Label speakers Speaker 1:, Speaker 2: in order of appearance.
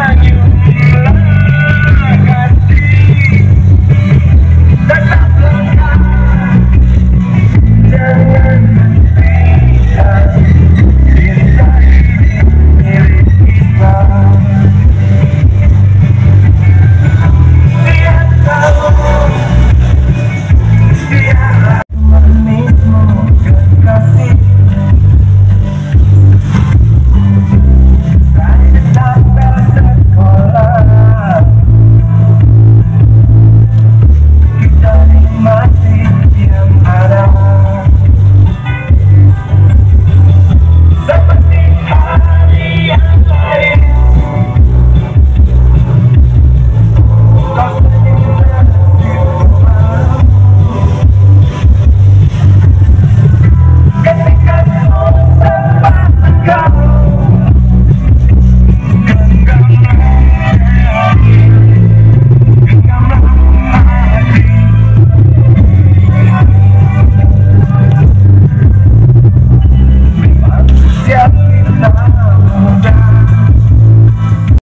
Speaker 1: on you.